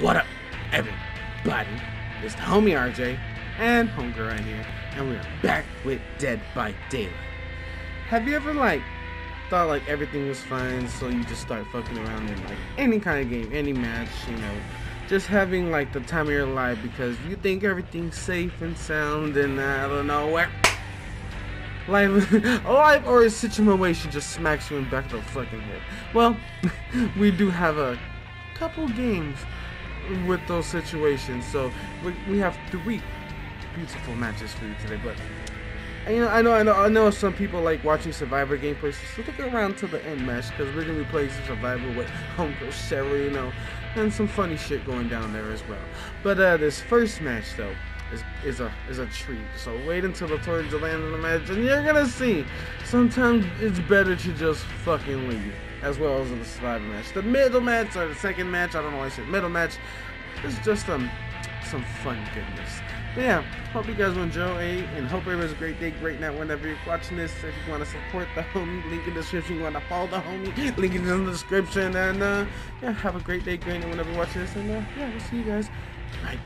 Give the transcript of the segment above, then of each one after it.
What up, everybody? It's the homie RJ and homegirl right here, and we are back with Dead by Daylight. Have you ever like thought like everything was fine, so you just start fucking around in like any kind of game, any match, you know, just having like the time of your life because you think everything's safe and sound, and I don't know where. Life, life or a situation just smacks you in the back of the fucking head. Well, we do have a couple games with those situations. So we, we have three beautiful matches for you today. But you know, I know, I know, I know some people like watching Survivor gameplays. So stick around to the end match because we're gonna be playing some Survivor with Homegirl Cheryl, you know, and some funny shit going down there as well. But uh, this first match though is, is a is a treat. So wait until the torch lands in the match, and you're gonna see. Sometimes it's better to just fucking leave, as well as in the survivor match. The middle match or the second match, I don't know why I said middle match. It's just um some fun goodness. But yeah, hope you guys enjoy and hope everyone's a great day, great night whenever you're watching this. If you want to support the homie, link in the description. You want to follow the homie, link in the description. And uh, yeah, have a great day, great night whenever you're watching this. And uh, yeah, we'll see you guys right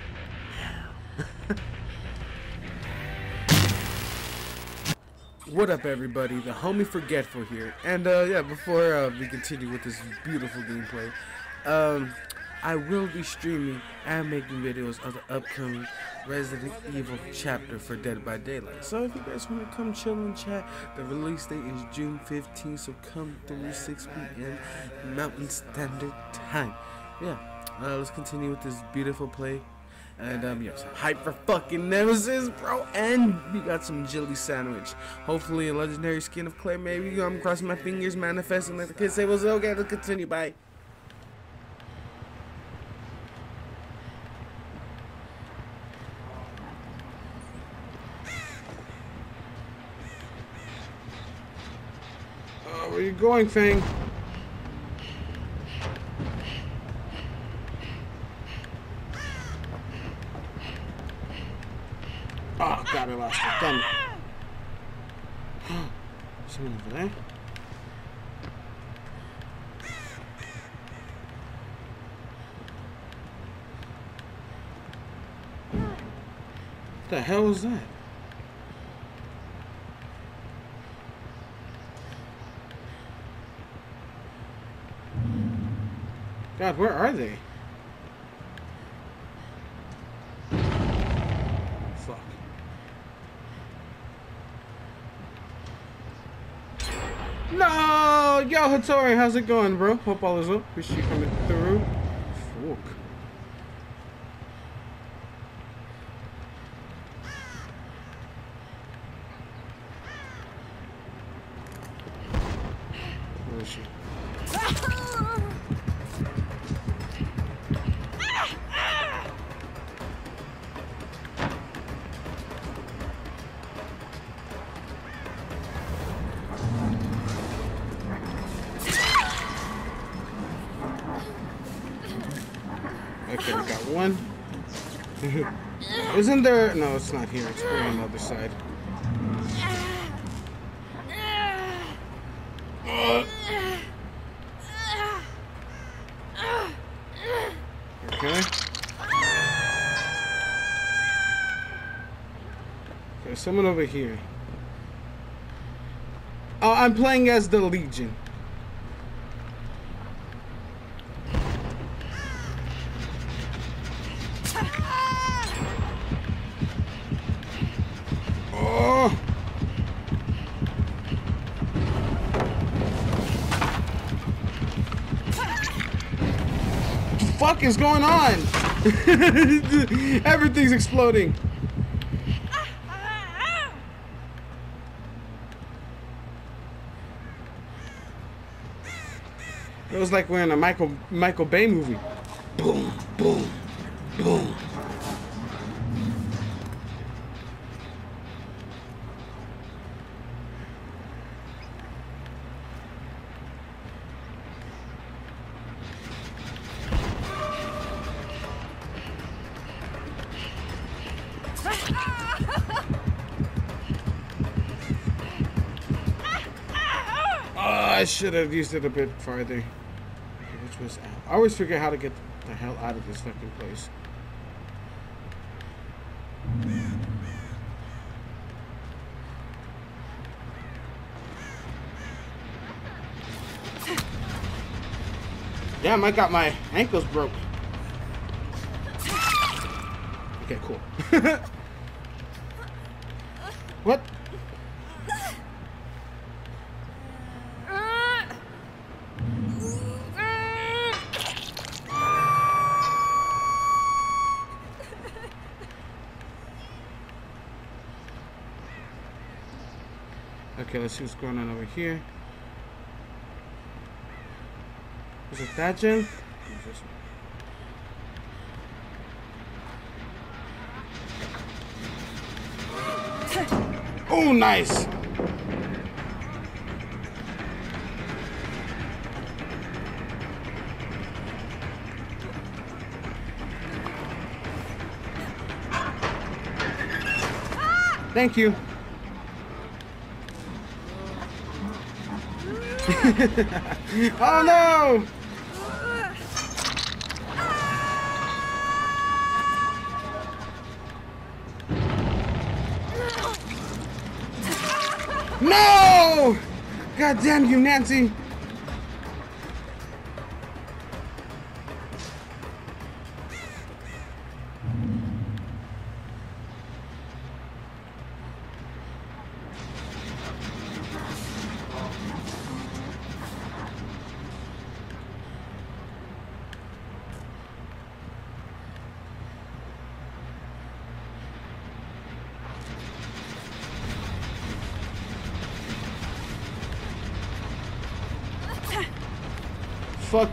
what up everybody the homie forgetful here and uh yeah before uh, we continue with this beautiful gameplay um i will be streaming and making videos of the upcoming resident evil chapter for dead by daylight so if you guys want to come chill and chat the release date is june 15th so come through 6 p.m mountain standard time yeah uh, let's continue with this beautiful play and um, yes, hype for fucking Nemesis, bro. And we got some jelly sandwich. Hopefully a legendary skin of Claire. Maybe I'm crossing my fingers, manifesting like the kids say. Was okay. Let's continue. Bye. Where you going, Feng? Ah, oh, God, I lost it. It. Someone over there? What the hell was that? God, where are they? Fuck. No! Yo, Hattori, how's it going, bro? Hope all is well. Appreciate you coming through. Fuck. Isn't there? No, it's not here. It's on the other side. Okay. Okay, someone over here. Oh, I'm playing as the Legion. Is going on? Everything's exploding. It was like we're in a Michael Michael Bay movie. Boom, boom, boom. I should have used it a bit farther. Which was. I always forget how to get the hell out of this fucking place. Damn, I got my ankles broke. Okay, cool. let's see what's going on over here. Is it that gen? Oh, nice! Thank you. oh no! No! God damn you, Nancy!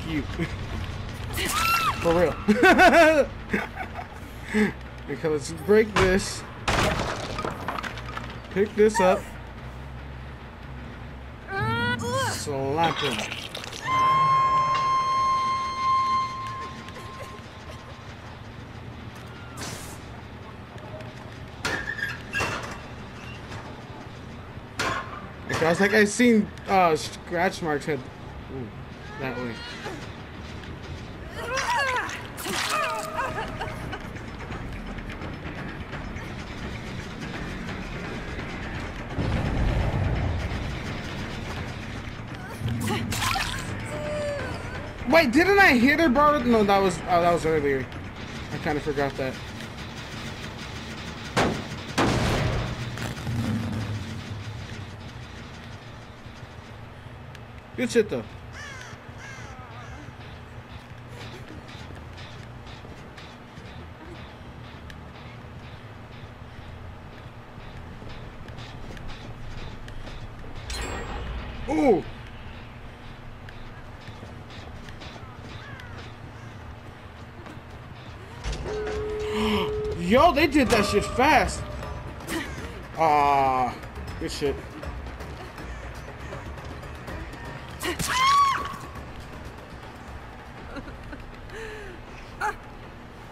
You. For real. okay, let's break this. Pick this up. Slap him. Okay, I was like, I seen uh, scratch marks had ooh, that way. Wait, didn't I hit her, bro? No, that was oh, that was earlier. I kind of forgot that. Good shit though. They did that shit fast. Ah, good shit.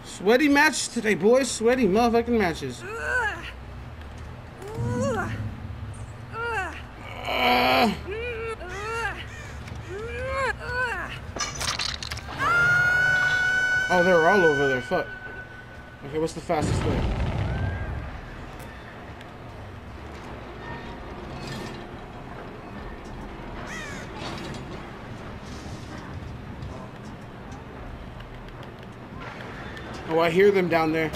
Sweaty match today, boys. Sweaty motherfucking matches. Uh, oh, they're all over there. Fuck. Okay, what's the fastest way? Oh, I hear them down there.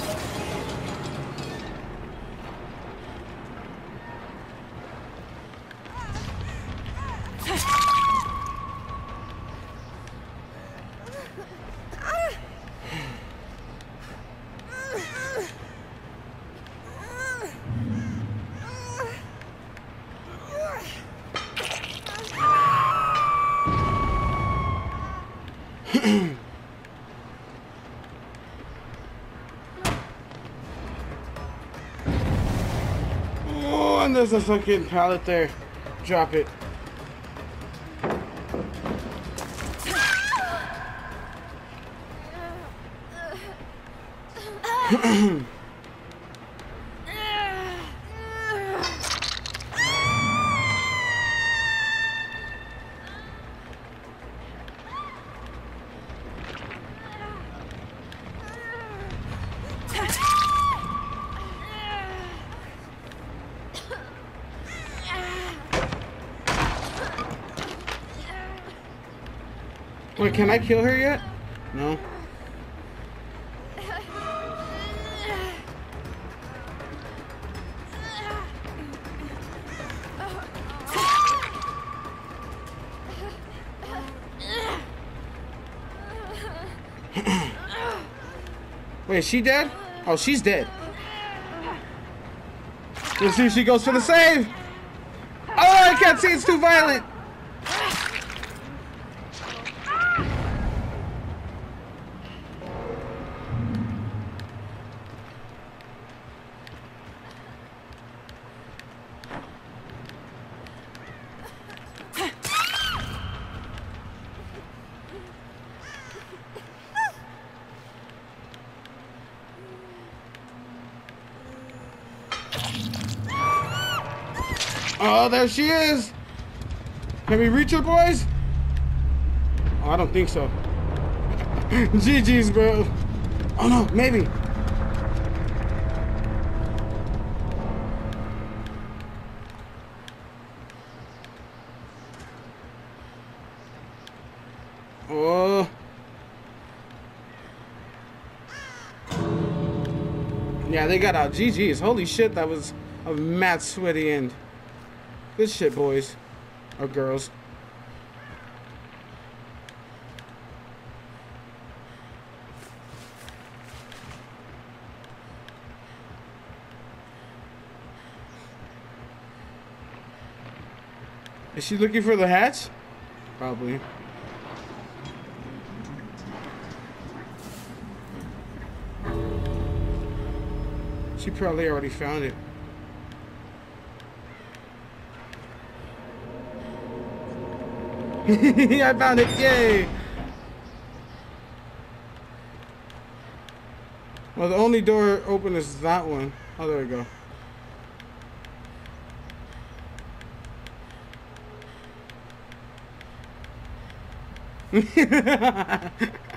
There's a fucking pallet there. Drop it. Ahem. Can I kill her yet? No. Wait, is she dead? Oh, she's dead. Let's see if she goes for the save. Oh, I can't see. It's too violent. Oh, there she is. Can we reach her, boys? Oh, I don't think so. GG's, bro. Oh, no, maybe. Oh. Yeah, they got out. GG's. Holy shit, that was a mad sweaty end. Good shit, boys. Or girls. Is she looking for the hatch? Probably. She probably already found it. I found it, yay! Well, the only door open is that one. Oh, there we go.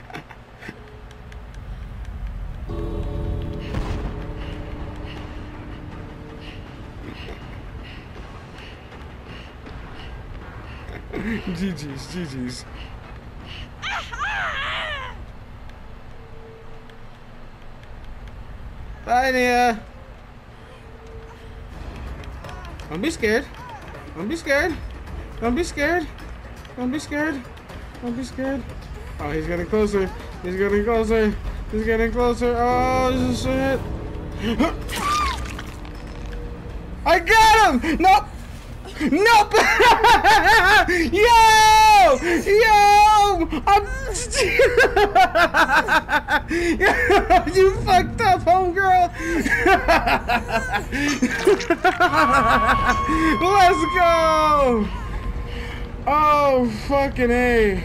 GG's, GG's. Bye, Nea. Don't be scared. Don't be scared. Don't be scared. Don't be scared. Don't be scared. Oh, he's getting closer. He's getting closer. He's getting closer. Oh, this is shit. I got him! Nope! Nope! yo! Yo! I'm... you fucked up, homegirl! Let's go! Oh, fucking A.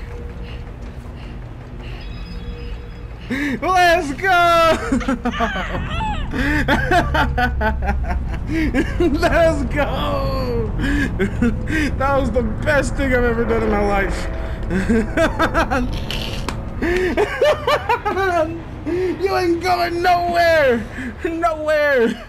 Let's go! Let's go! that was the best thing I've ever done in my life. you ain't going nowhere! Nowhere!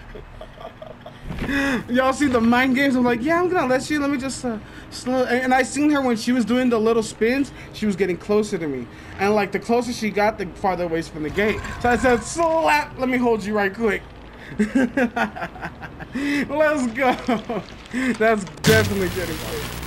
Y'all see the mind games? I'm like, yeah, I'm gonna let you. Let me just uh, slow. And I seen her when she was doing the little spins. She was getting closer to me, and like the closer she got, the farther away from the gate. So I said, slap. Let me hold you right quick. Let's go. That's definitely getting close.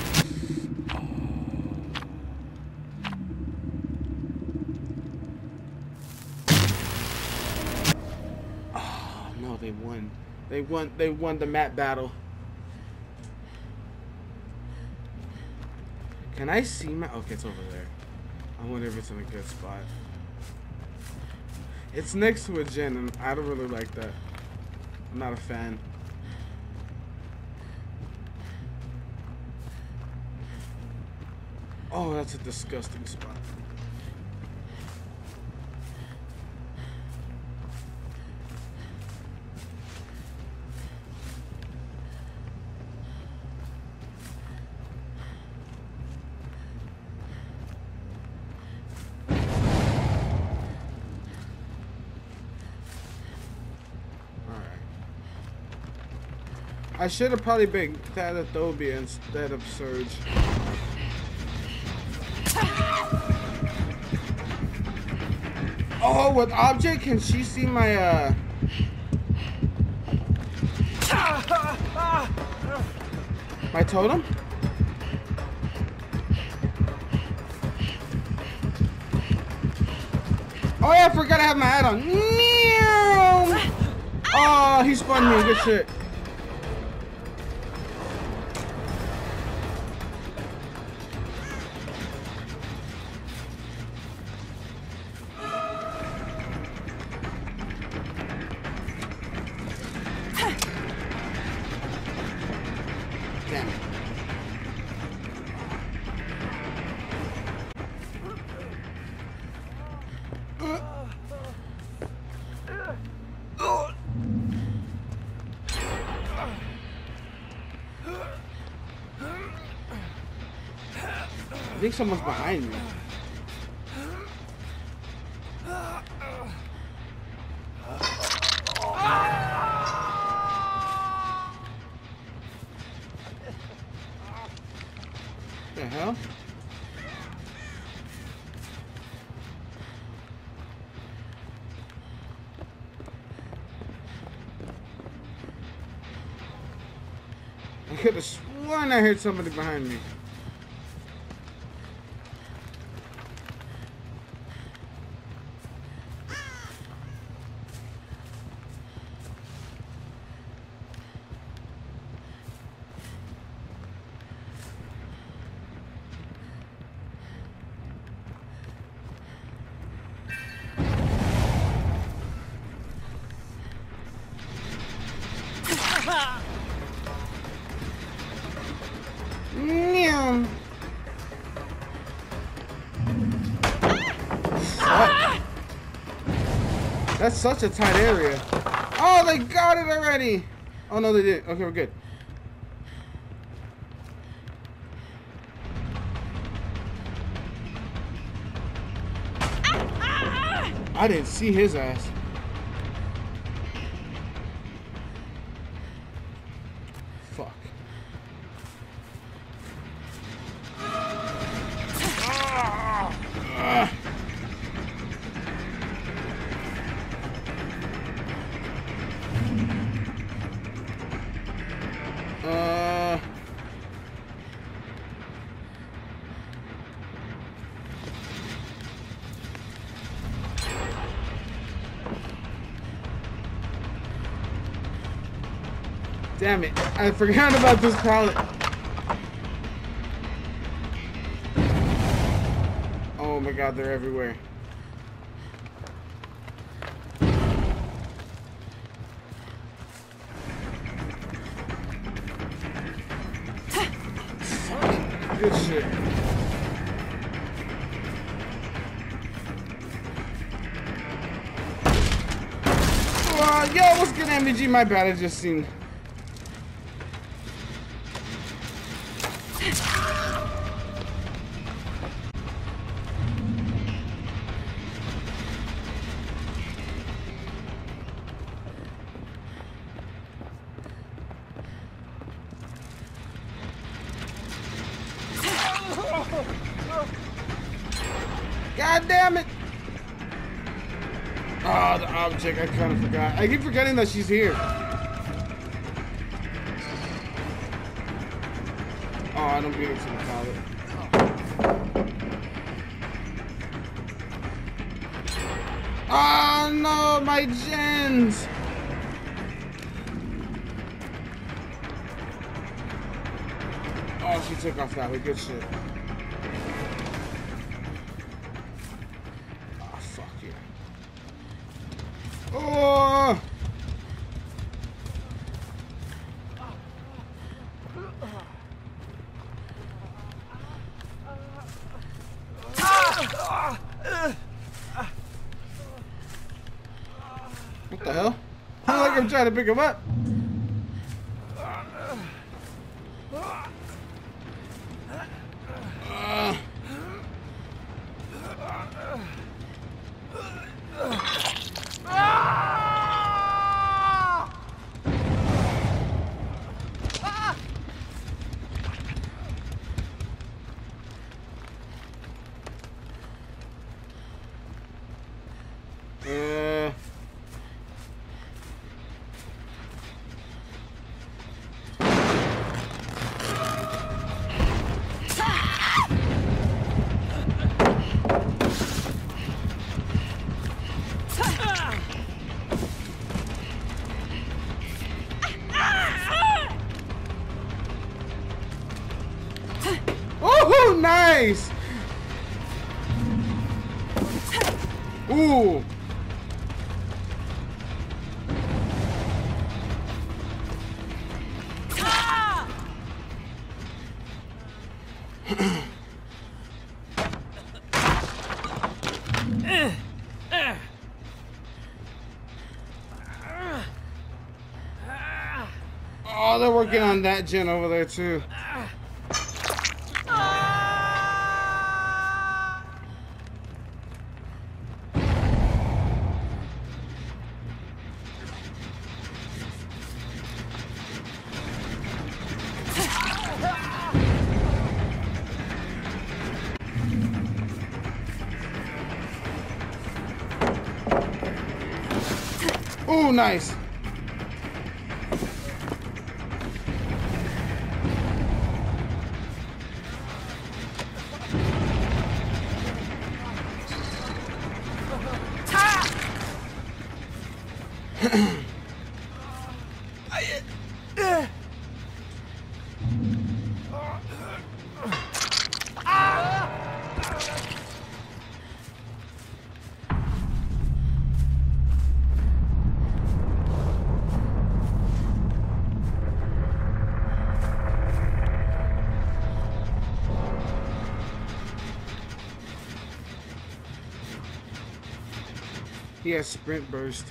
Ah, no, they won. They won. They won the map battle. Can I see my? Okay, it's over there. I wonder if it's in a good spot. It's next to a gen, and I don't really like that. I'm not a fan. Oh, that's a disgusting spot. I should have probably been Thanatophobia instead of Surge. Oh, with object, can she see my, uh... My totem? Oh yeah, I forgot I have my hat on. Oh, he spun me. Good shit. Think someone's behind me. The hell? I could have sworn I heard somebody behind me. Such a tight area. Oh, they got it already. Oh no, they didn't. Okay, we're good. Ah, ah, ah! I didn't see his ass. Damn it. I forgot about this pallet. Oh my god, they're everywhere. Good shit. Yo, what's good, MVG? My bad, I just seen. Forgot. I keep forgetting that she's here. Oh, I don't beat her to the pallet. Oh no, my gens! Oh, she took off that way. Good shit. What the hell? I like I'm trying to pick him up. Nice! Ooh! Oh, they're working on that gen over there too. Nice. He has sprint burst.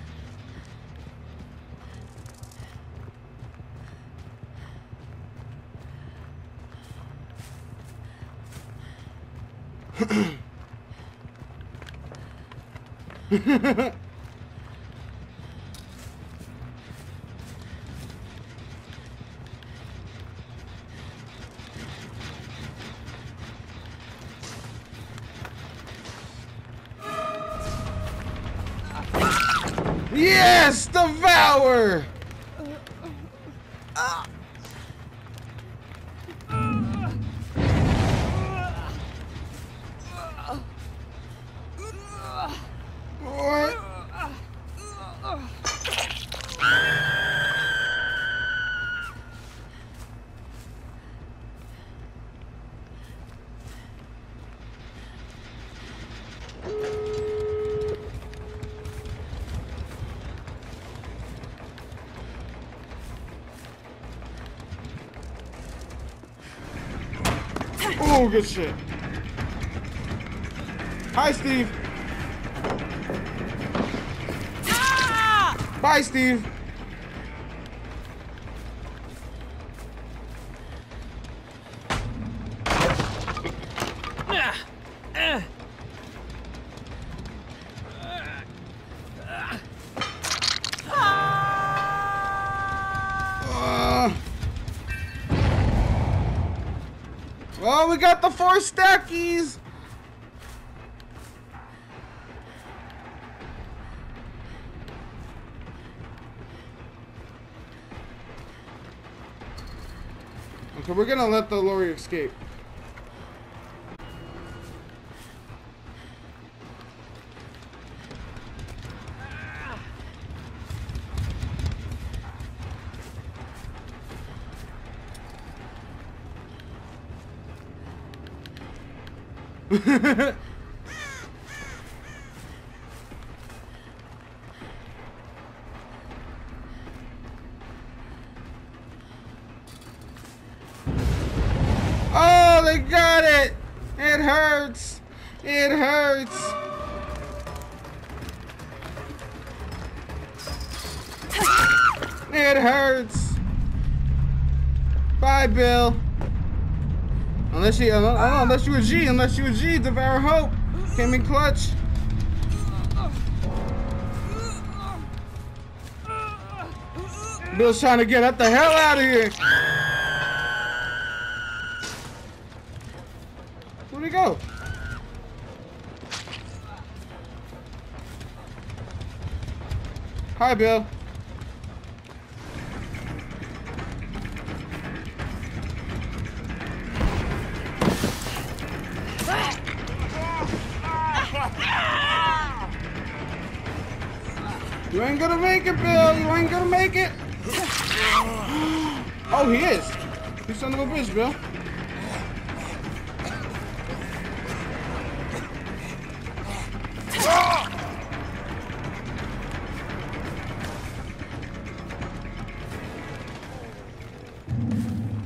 Oh, good shit. Hi, Steve. Bye, Steve. Gonna let the lorry escape. Bill. Unless you, uh, unless you a G, unless you a G, Devour Hope came in clutch. Bill's trying to get up the hell out of here. Where'd he go? Hi, Bill. is, bro.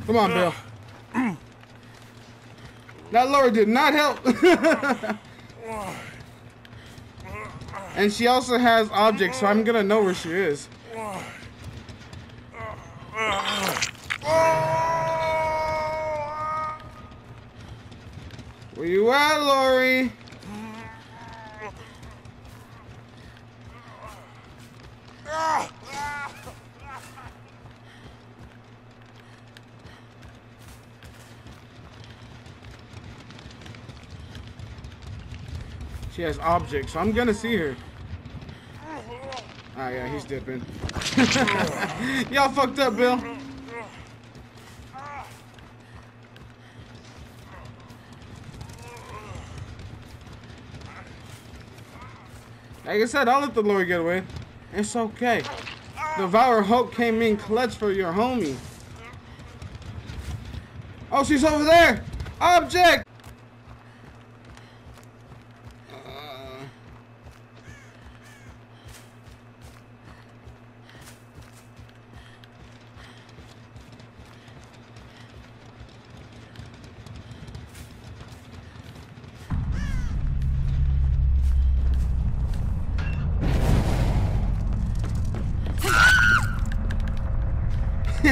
Come on, bro. That lure did not help. and she also has objects, so I'm gonna know where she is. She has objects, so I'm gonna see her. Ah, yeah, he's dipping. Y'all fucked up, Bill. Like I said, I'll let the Lord get away. It's okay. Devour Hope came in clutch for your homie. Oh, she's over there! Object!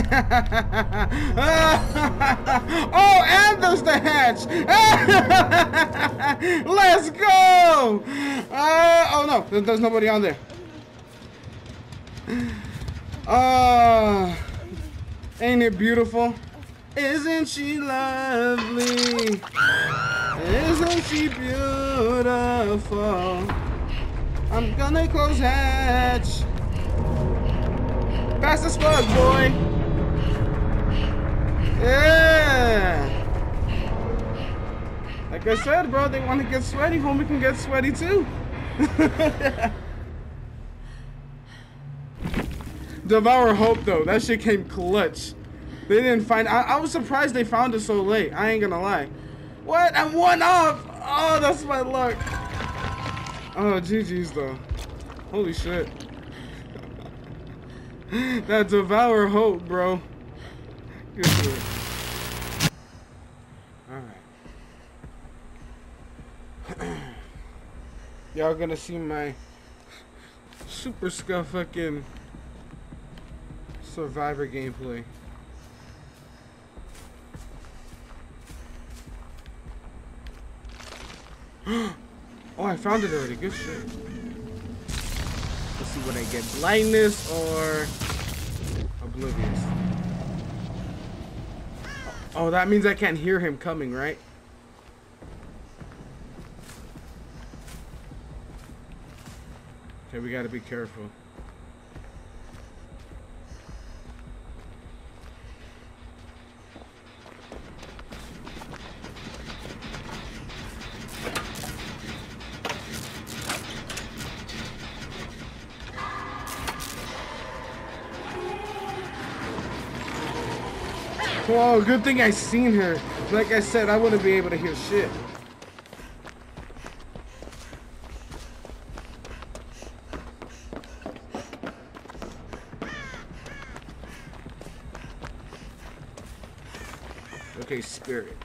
oh, and there's the hatch. Let's go. Uh, oh no, there's nobody on there. Uh, ain't it beautiful? Isn't she lovely? Isn't she beautiful? I'm gonna close hatch. Fast as fuck, boy. Yeah. Like I said, bro, they want to get sweaty. Homie can get sweaty too. Devour Hope though, that shit came clutch. They didn't find. I, I was surprised they found it so late. I ain't gonna lie. What? I'm one off. Oh, that's my luck. Oh, GG's though. Holy shit. that Devour Hope, bro. Good shit. Y'all gonna see my super scuff fucking survivor gameplay. oh, I found it already. Good shit. Let's see what I get. Blindness or oblivious. Oh, that means I can't hear him coming, right? Okay, we gotta be careful. Whoa, good thing I seen her. Like I said, I wouldn't be able to hear shit. Okay, spirit.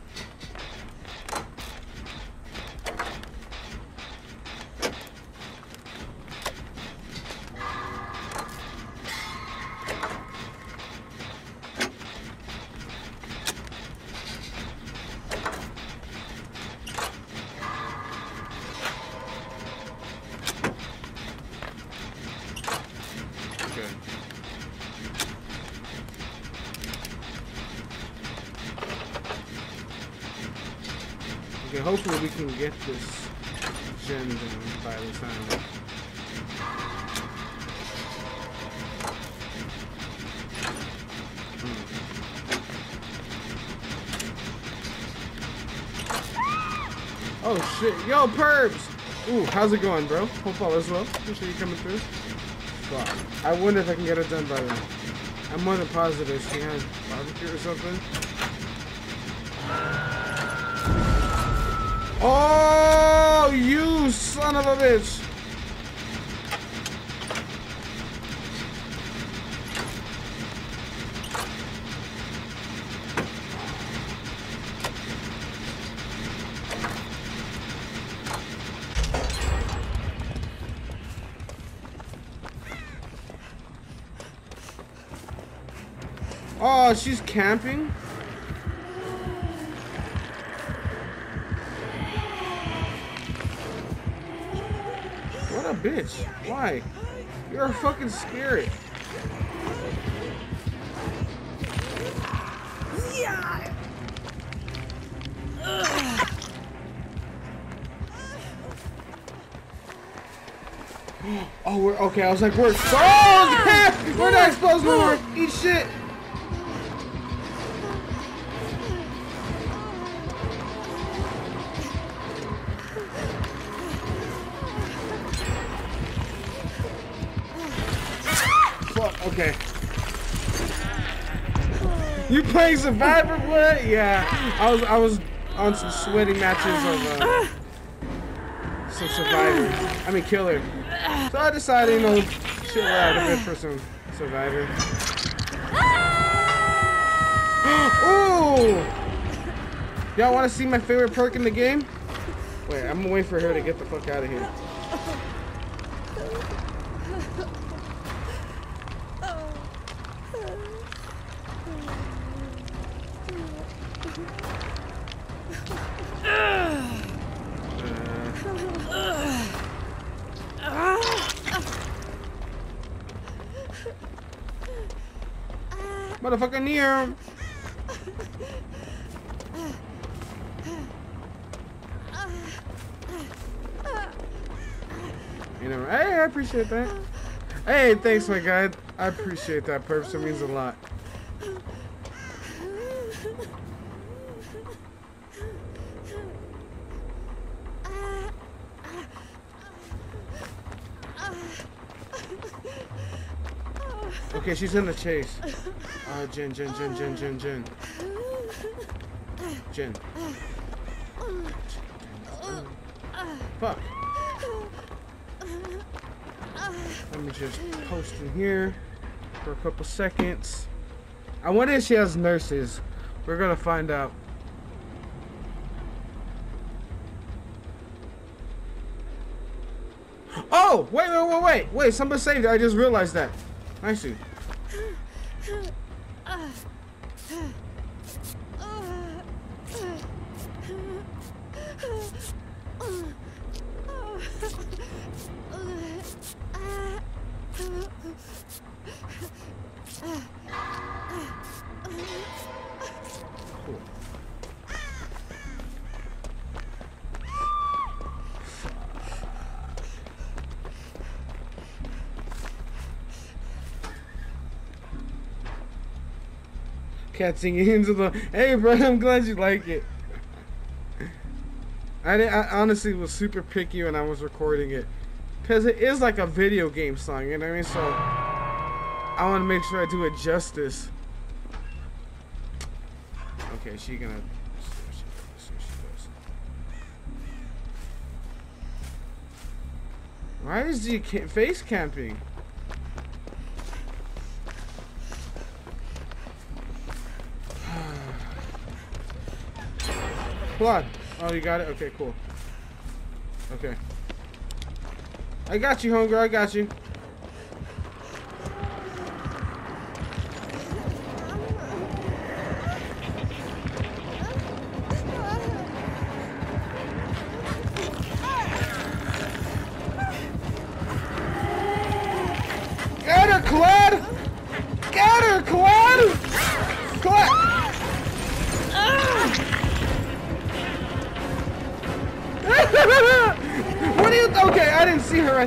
Okay. Okay, hopefully we can get this gem done by the time. Hmm. Oh shit, yo Perbs! Ooh, how's it going, bro? Hope all is well. Appreciate you coming through. I wonder if I can get it done by then. I'm more than positive she has barbecue or something. son of a bitch. Oh, she's camping? Bitch. Why? You're a fucking spirit. Yeah. Oh, we're okay. I was like, we're exposed. Oh, yeah! we're not exposed no more. Eat shit. Playing Survivor? What? Yeah. I was. I was on some sweaty matches of uh, some Survivor. I mean, Killer. So I decided, you know, chill out a bit for some Survivor. Ooh! Y'all want to see my favorite perk in the game? Wait, I'm gonna wait for her to get the fuck out of here. Motherfucker near. You know, hey, I appreciate that. Hey, thanks, my guy. I appreciate that. It means a lot. Okay, she's in the chase. Uh, Jen, Jen, Jen, Jen, Jen, Jen. Jen. Fuck. Let me just post in here for a couple seconds. I wonder if she has nurses. We're gonna find out. Oh! Wait, wait, wait, wait! Wait, somebody saved it. I just realized that. I see. Cat singing into the. Hey, bro, I'm glad you like it. I, I honestly was super picky when I was recording it, cause it is like a video game song. You know what I mean? So I want to make sure I do it justice. Okay, she gonna. Why is he face camping? Blood. Oh, you got it? Okay, cool. Okay. I got you, homegirl. I got you.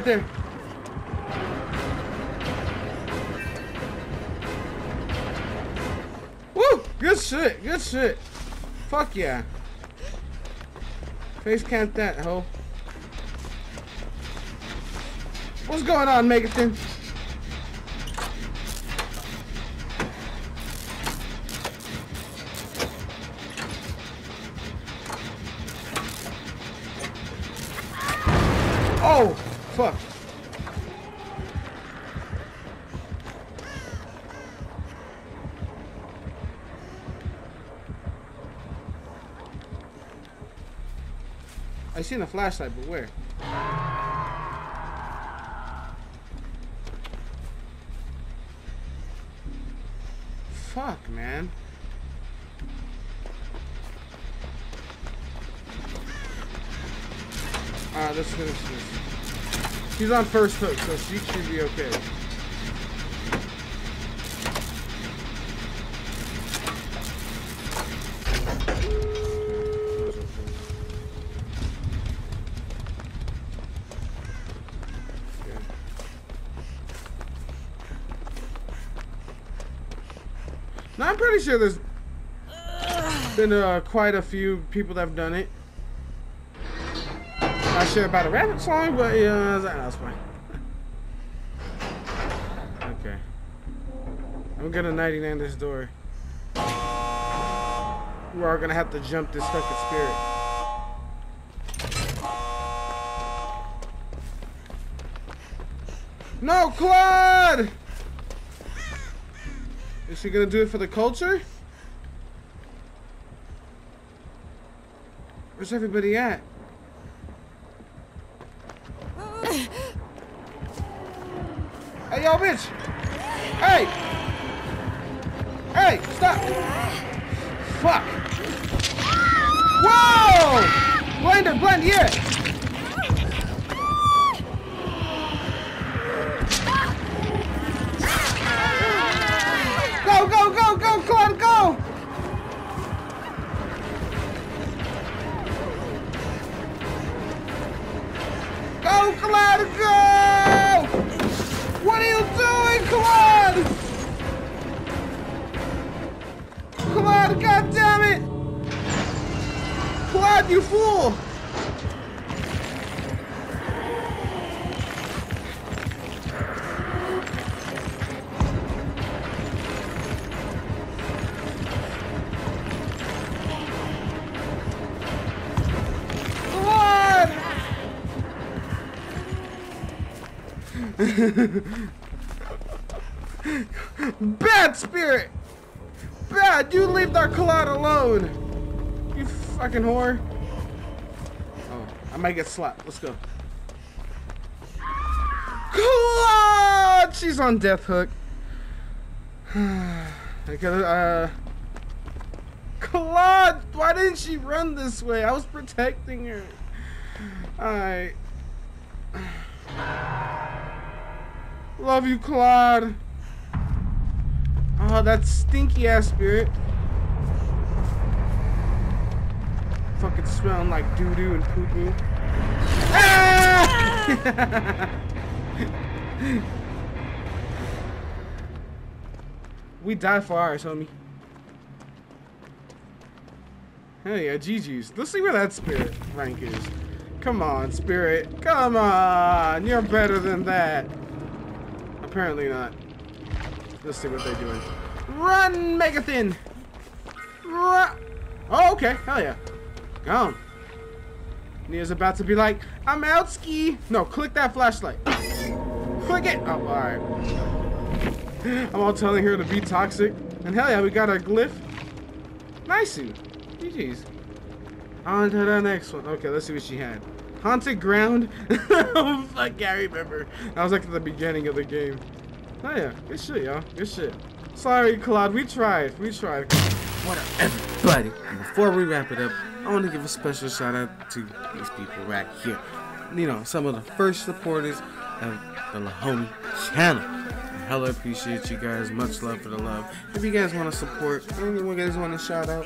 Right there. Woo! Good shit. Good shit. Fuck yeah. Face camp that hoe. What's going on, Megaton? I seen a flashlight, but where? fuck, man? Alright, let's finish this. She's on first hook, so she should be okay. Sure there's been uh, quite a few people that have done it. Not sure about a rabbit song, but yeah, that's fine. okay. I'm gonna 99 this door. We are gonna have to jump this fucking spirit. No, Claude! She gonna do it for the culture? Where's everybody at? hey, yo, bitch! Hey! Hey, stop! Fuck! Whoa! Blender, blend, yeah! You fool! Bad spirit! Bad! You leave that Claude alone! You fucking whore! I might get slapped. Let's go. Claude! She's on death hook. okay, uh. Claude! Why didn't she run this way? I was protecting her. Alright. Love you, Claude. Oh, that stinky ass spirit. Fucking smelling like doo doo and poo poo. Ah! we die for ours, homie. Hell yeah, GG's. Let's see where that spirit rank is. Come on, spirit. Come on. You're better than that. Apparently not. Let's see what they're doing. Run, Megathin! Run! Oh, okay. Hell yeah. Gone. Nea's about to be like, I'm out ski. No, click that flashlight. Click it. Oh, alright. I'm all telling her to be toxic. And hell yeah, we got our glyph. Nice. GG's. On to the next one. Okay, let's see what she had. Haunted Ground? oh, fuck, I remember. That was like at the beginning of the game. Oh yeah, good shit, y'all. Good shit. Sorry, Claude, we tried. We tried. What up, everybody? Before we wrap it up, I want to give a special shout out to these people right here. You know, some of the first supporters of the Lahomie channel. Hella appreciate you guys. Much love for the love. If you guys want to support, anyone guys want to shout out,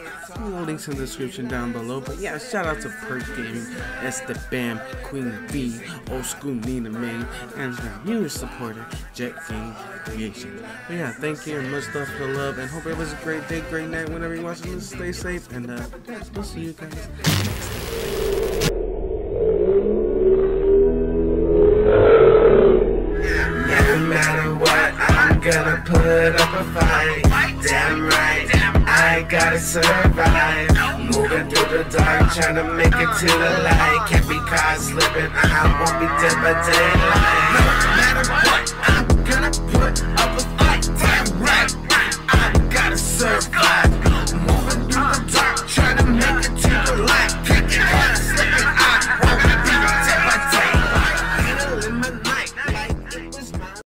links in the description down below. But yeah, shout out to Perk Gaming, Esteban, Queen V, Old School Nina May, and the newest supporter, Jet King Creation. But yeah, thank you and much love for the love. And hope it was a great day, great night whenever you're watching this. Stay safe, and uh, we'll see you guys. No put up a fight. Damn right, I gotta survive. Moving through the dark, trying to make it to the light. Can't be caught slipping, I won't be dead by daylight. No matter what, I'm gonna put up a fight.